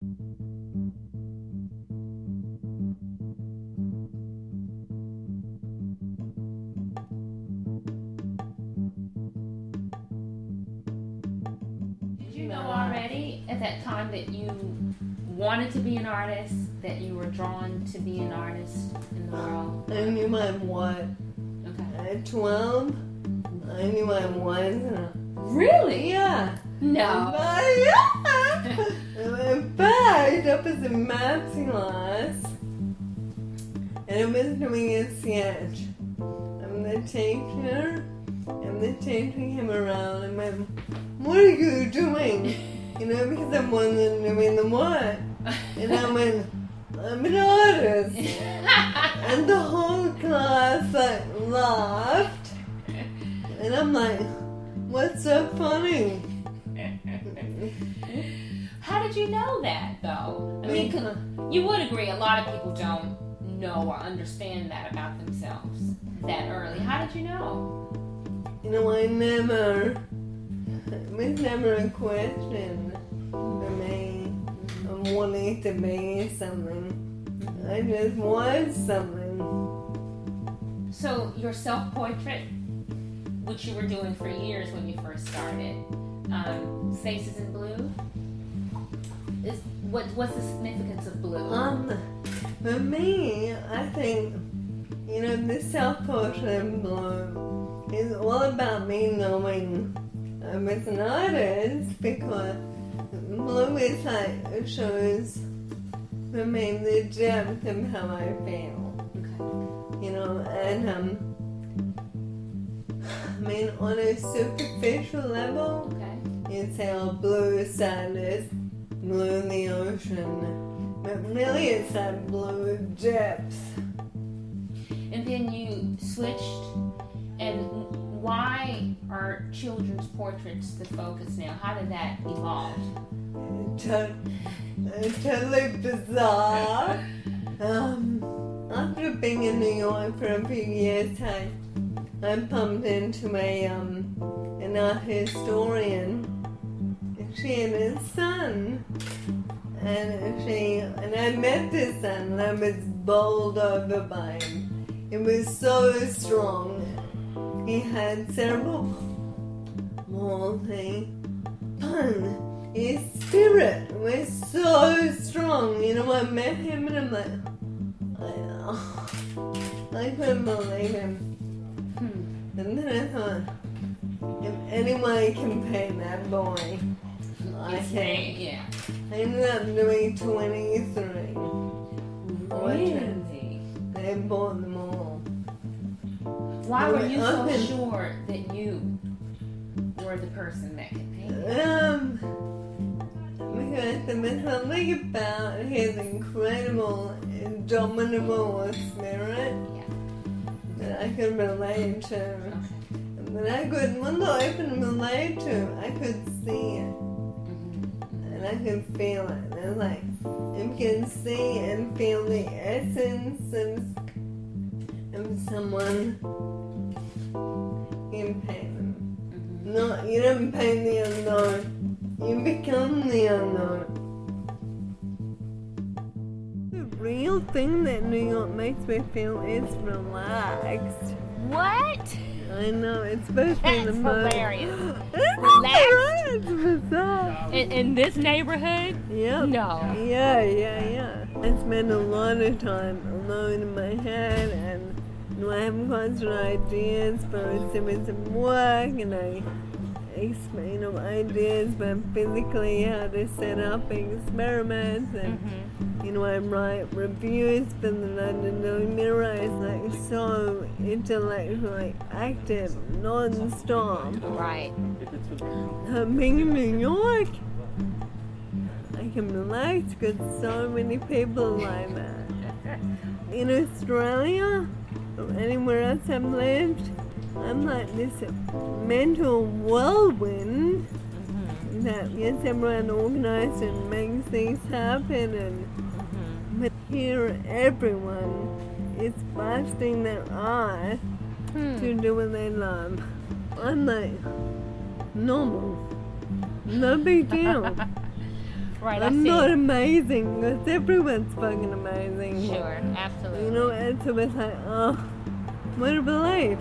Did you know already at that time that you wanted to be an artist, that you were drawn to be an artist in the world? I knew I was. Okay. At 12, I knew I was. Really? Yeah. No. But yeah. was doing a sketch. And I was in the morning, I'm the teacher, and the teacher came around and went, What are you doing? You know, because I wasn't doing the what? And I'm went, I'm an artist. And the whole class like laughed. And I'm like, what's so funny? How did you know that, though? I mean, you would agree a lot of people don't know or understand that about themselves that early. How did you know? You know, I never, it was never a question for me of wanting to be something. I just was something. So, your self portrait, which you were doing for years when you first started, um, Faces in Blue, is what, what's the significance of blue? Um, for me, I think, you know, this self-portrait blue is all about me knowing I was an artist because blue is like, it shows for me the depth of how I feel, okay. you know, and, um, I mean, on a superficial level, Okay. You'd say, oh, blue sadness, blue in the ocean. But really, it's that blue depth. And then you switched, and why are children's portraits the focus now? How did that evolve? To- totally bizarre. Um, after being in New York for a few years, I, I bumped into a um, an art historian. She and his son, and she and I met this son, and I was bowled over by him. It was so strong. He had cerebral palsy. Fun. His spirit was so strong. You know, I met him and I'm like, I, I couldn't believe him. Hmm. And then I thought, if anyone can paint that boy, I me, yeah. I ended up doing 23. Really? They bought them all. Why were you so Okay. sure that you were the person that could paint? Um, because there was something about his incredible, indomitable spirit Yeah. that I could relate to. Okay. And that I could, once I could relate to, I could see it. And I can feel it. And like you can see and feel the essence of, of someone. Paint them. Mhm. No, you don't paint the unknown. You become the unknown. Thing that New York makes me feel is relaxed. What? I know it's supposed to be the most. hilarious. Relaxed? It's bizarre. In, in this neighborhood? Yep. No. Yeah, yeah, yeah. I spend a lot of time alone in my head and you know, I have constant ideas for a series of work and I explain of ideas but physically how to set up experiments and Mm-hmm. you know I write reviews for the London Mirror. It's like so intellectually active, non-stop. Right. Uh, being in New York, I can relax because so many people like that. In Australia, or anywhere else I've lived, I'm like this mental whirlwind Mm-hmm. that gets everyone organized and makes things happen. And Mm-hmm. but here, everyone is busting their ass to do what they love. I'm like, normal. No big deal. Right, I I'm not amazing. Because everyone's fucking amazing. Sure, absolutely. You know, and so it's like, oh, what a belief.